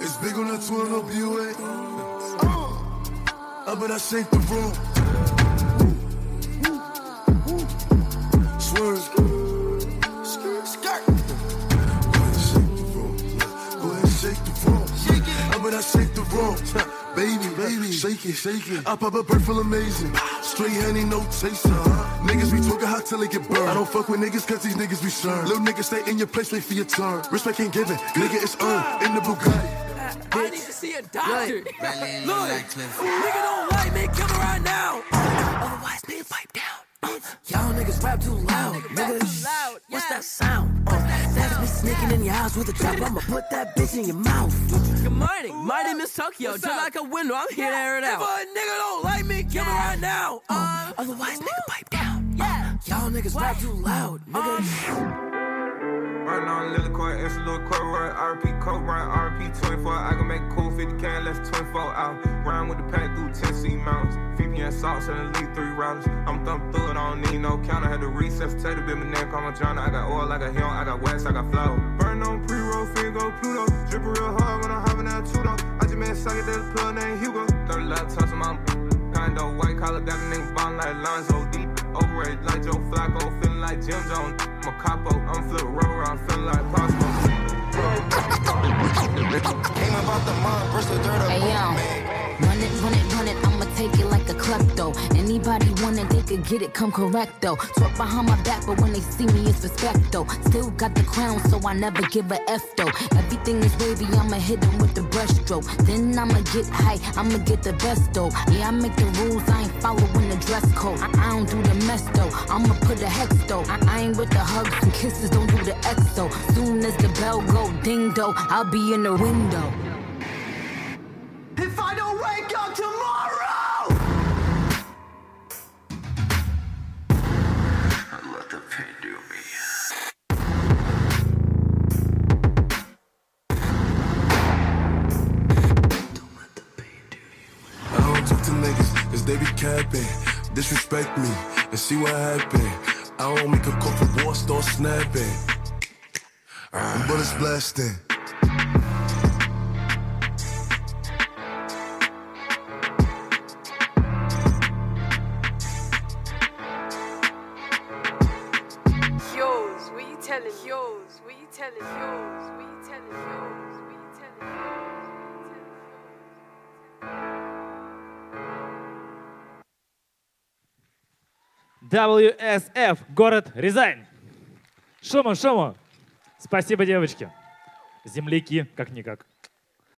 It's big on the twin up you ain't. Uh, but I shake the room. Swerve. Skirt, skirt. Go ahead, shake the room. Go ahead, shake the room. Uh, but I shake the room. Baby, baby, shake it, shake it. I pop a bird full amazing. Straight honey, no chaser. Niggas be till they get burned. I don't fuck with niggas cause these niggas be sure. Little niggas stay in your place, wait for your turn. Respect ain't given, nigga, it's earned. In the Bugatti. I need to see a doctor. Look, Look, nigga don't like me, kill me right now. Otherwise, nigga pipe down. Uh, Y'all niggas rap too loud, nigga. What's yeah. that sound? Uh, that's me sneaking in your house with a trap. I'ma put that bitch in your mouth. Good morning, my name is Tokyo. Just like a window, I'm here to air it out. If a nigga don't like me, kill me right now. Uh, otherwise, nigga pipe down. Yeah. Y'all niggas rap too loud, nigga. Um. Right now, Lily Court, it's a little court, right? RP coat, right? RP 24. I can make a cool 50 can, less 24 out. Round with the pack through Tennessee mountains. VPN salts and the lead three rounds. I'm thumping through it, I don't need no counter. Had to recess, take a bit, my name, call my John. I got oil, I got hill, I got wax, I got flow. Burn on pre roll, go Pluto. Dripping real hard when I'm having that two though. I just made a socket, that plug named Hugo. 30 laptops, my kind of white collar, got a nigga bond like Lonzo deep. Overrated like Joe Flacco, feeling like Jim Jones. I'm a capo, I'm flip rubber, I'm feeling like Costco. Came about the mud, Bristol dirt up. Hey yo, run it, run it, run it. I'ma take it like a klepto. Anybody want it, they could get it, come correct though. Talk behind my back, but when they see me, it's respect though. Still got the crown, so I never give a F though. Everything is wavy, I'ma hit them with the brushstroke. Then I'ma get high, I'ma get the best though. Yeah, I make the rules, I ain't following the dress code. I, I don't do the mess though, I'ma put a hex though. I, I ain't with the hugs and kisses, don't do the X though. Soon as the bell go ding though, I'll be in the window. If I don't wake up tomorrow! I Let the pain do me. Don't let the pain do you. I don't talk to niggas, cause they be capping. Disrespect me and see what happen. I don't make a call for war, start snapping. And bullets blasting. Yours, what you telling? Yours, what you telling? Yours, what you telling? WSF, город Рязань. Шуму, шуму. Спасибо, девочки. Земляки, как-никак.